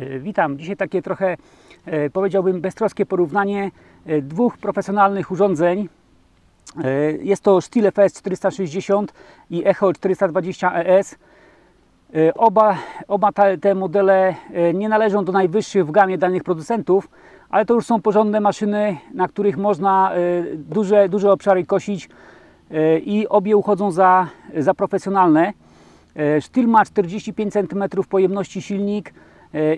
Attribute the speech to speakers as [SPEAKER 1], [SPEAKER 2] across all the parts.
[SPEAKER 1] E, Witam. Dzisiaj takie trochę e, powiedziałbym beztroskie porównanie e, dwóch profesjonalnych urządzeń. Jest to Stihl FS 460 i Echo 420 ES. E, Oba, oba te, modele nie należą do najwyższych w gamie danych producentów, ale to już są porządne maszyny, na których można duże, duże obszary kosić i obie uchodzą za, za profesjonalne. Stihl ma 45 cm pojemności silnik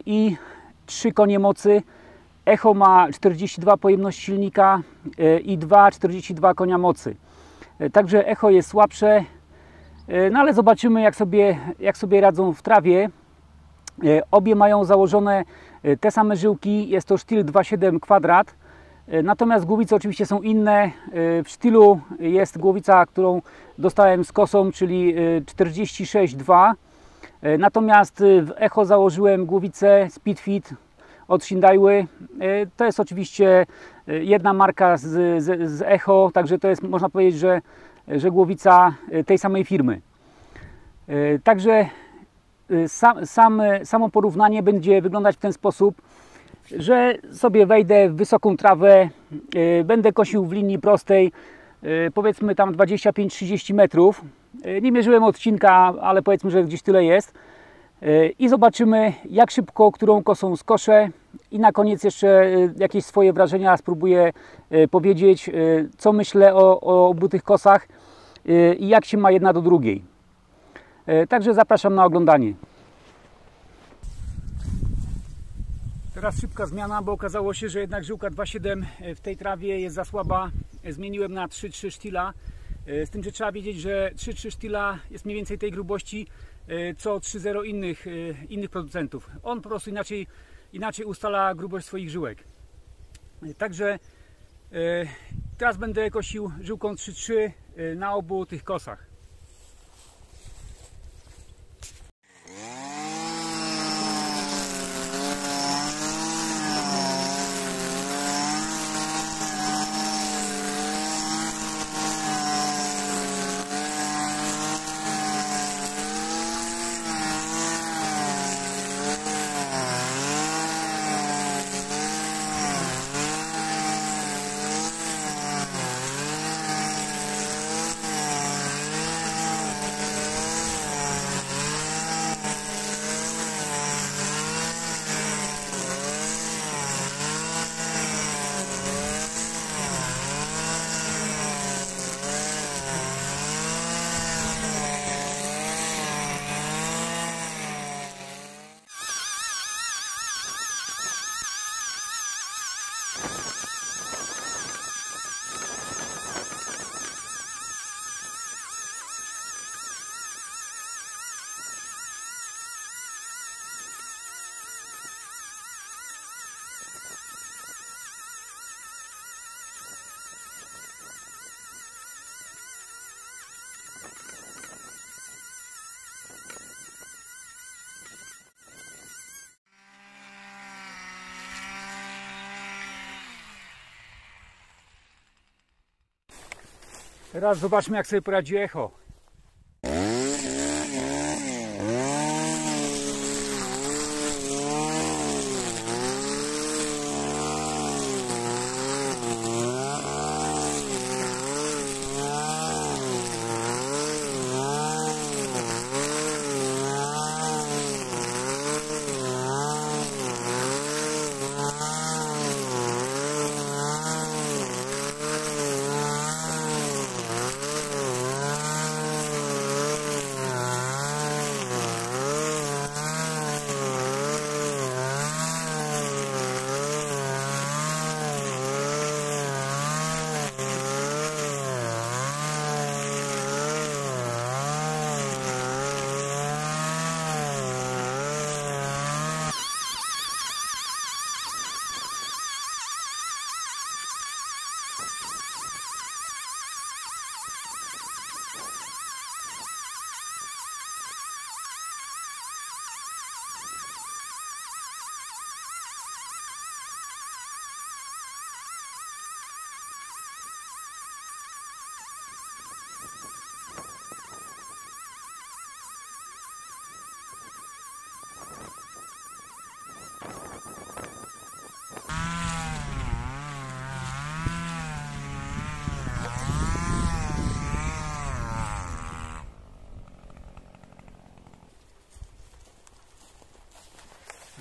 [SPEAKER 1] i 3 konie mocy. Echo ma 42 pojemność silnika e, i 2,42 konia mocy. E, Także Echo jest słabsze, e, no ale zobaczymy jak sobie, jak sobie radzą w trawie. Obie mają założone te same żyłki, jest to sztyl 2.7 kwadrat. Natomiast głowice oczywiście są inne. W sztylu jest głowica, którą dostałem z kosą, czyli e, 46.2. E, Natomiast e, w Echo założyłem głowicę Speedfit od Shindaiły. E, To jest oczywiście jedna marka z, z, z Echo, także to jest można powiedzieć, że, że głowica tej samej firmy. Także sam, sam, samo porównanie będzie wyglądać w ten sposób, że sobie wejdę w wysoką trawę, będę kosił w linii prostej, powiedzmy tam 25-30 metrów. E, Nie mierzyłem odcinka, ale powiedzmy, że gdzieś tyle jest. E, I zobaczymy, jak szybko którą kosą skoszę. I na koniec jeszcze e, jakieś swoje wrażenia spróbuję powiedzieć, co myślę o, o obu tych kosach i jak się ma jedna do drugiej. Także zapraszam na oglądanie. Teraz szybka zmiana, bo okazało się, że jednak żyłka 2.7 w tej trawie jest za słaba. Zmieniłem na 3.3 sztila. E, Z tym, że trzeba wiedzieć, że 3.3 sztila jest mniej więcej tej grubości e, co 3.0 innych, e, innych producentów. On po prostu inaczej, inaczej ustala grubość swoich żyłek. Także teraz będę kosił żyłką 3.3 e, na obu tych kosach. Teraz zobaczmy jak sobie poradzi echo.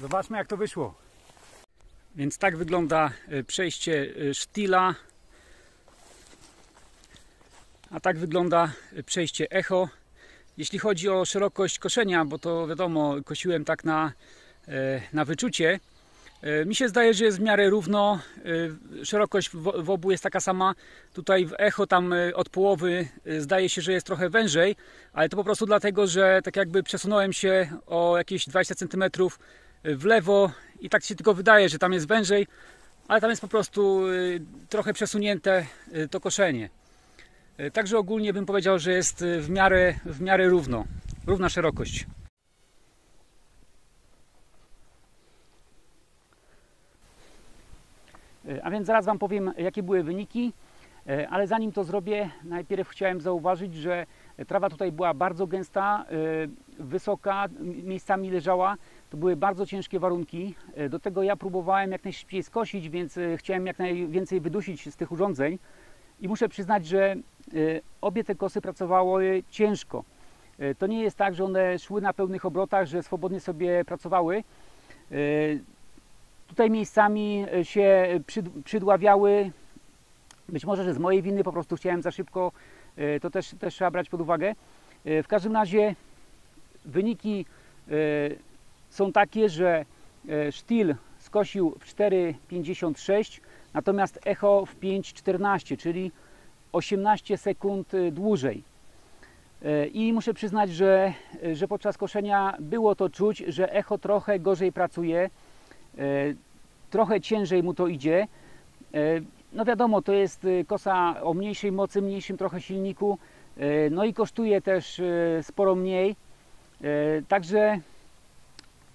[SPEAKER 1] Zobaczmy jak to wyszło. Więc tak wygląda e, przejście e, sztila. A tak wygląda e, przejście echo. Jeśli chodzi o szerokość koszenia, bo to wiadomo, kosiłem tak na, na wyczucie, mi się zdaje, że jest w miarę równo. Szerokość w obu jest taka sama. Tutaj w echo tam od połowy zdaje się, że jest trochę wężej, ale to po prostu dlatego, że tak jakby przesunąłem się o jakieś 20 cm w lewo i tak się tylko wydaje, że tam jest wężej, ale tam jest po prostu y, trochę przesunięte y, to koszenie. Y, także ogólnie bym powiedział, że jest w miarę, w miarę równo, równa szerokość. A więc zaraz Wam powiem, jakie były wyniki, ale zanim to zrobię, najpierw chciałem zauważyć, że trawa tutaj była bardzo gęsta, wysoka, miejscami leżała to były bardzo ciężkie warunki. E, do tego ja próbowałem jak najszybciej skosić, więc e, chciałem jak najwięcej wydusić z tych urządzeń. I muszę przyznać, że obie te kosy pracowały ciężko. To nie jest tak, że one szły na pełnych obrotach, że swobodnie sobie pracowały. Tutaj miejscami się przydławiały. Być może, że z mojej winy po prostu chciałem za szybko. To też, też trzeba brać pod uwagę. W każdym razie wyniki są takie, że e, sztil skosił w 4,56, natomiast echo w 5,14, czyli 18 sekund e, dłużej. E, I muszę przyznać, że, że podczas koszenia było to czuć, że echo trochę gorzej pracuje, trochę ciężej mu to idzie. No wiadomo, to jest kosa o mniejszej mocy, mniejszym trochę silniku, no i kosztuje też sporo mniej. Także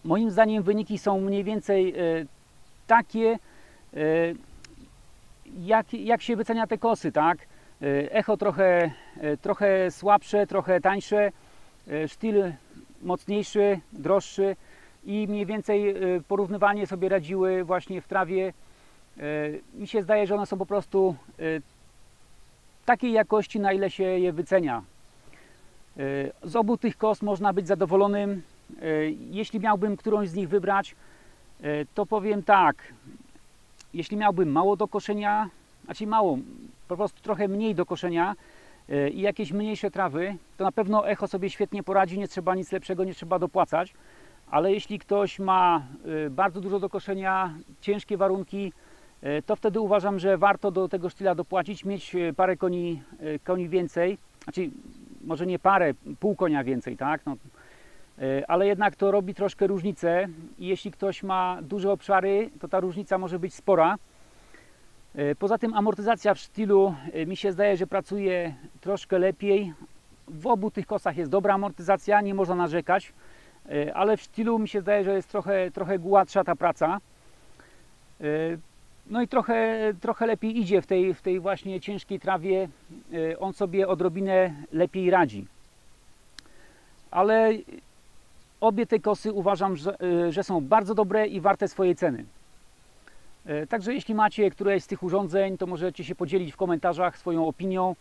[SPEAKER 1] Moim zdaniem wyniki są mniej więcej takie, jak, jak się wycenia te kosy, tak? Echo trochę, trochę słabsze, trochę tańsze, sztyl mocniejszy, droższy i mniej więcej porównywanie sobie radziły właśnie w trawie. Mi się zdaje, że one są po prostu takiej jakości, na ile się je wycenia. Z obu tych kos można być zadowolonym. E, jeśli miałbym którąś z nich wybrać, e, to powiem tak. Jeśli miałbym mało do koszenia, znaczy mało, po prostu trochę mniej do koszenia e, i jakieś mniejsze trawy, to na pewno echo sobie świetnie poradzi, nie trzeba nic lepszego, nie trzeba dopłacać. Ale jeśli ktoś ma bardzo dużo do koszenia, ciężkie warunki, to wtedy uważam, że warto do tego sztyla dopłacić, mieć parę koni, koni więcej, znaczy może nie parę, pół konia więcej, tak? No, E, ale jednak to robi troszkę różnicę i jeśli ktoś ma duże obszary, to ta różnica może być spora. E, poza tym amortyzacja w sztylu e, mi się zdaje, że pracuje troszkę lepiej. W obu tych kosach jest dobra amortyzacja, nie można narzekać, ale w sztylu mi się zdaje, że jest trochę, trochę gładsza ta praca. No i trochę, trochę lepiej idzie w tej, w tej właśnie ciężkiej trawie. On sobie odrobinę lepiej radzi. Ale Obie te kosy uważam, że, y, że są bardzo dobre i warte swojej ceny. E, także jeśli macie któreś z tych urządzeń, to możecie się podzielić w komentarzach swoją opinią.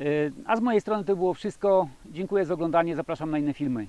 [SPEAKER 1] E, a z mojej strony to było wszystko. Dziękuję za oglądanie, zapraszam na inne filmy.